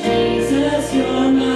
Jesus, you're my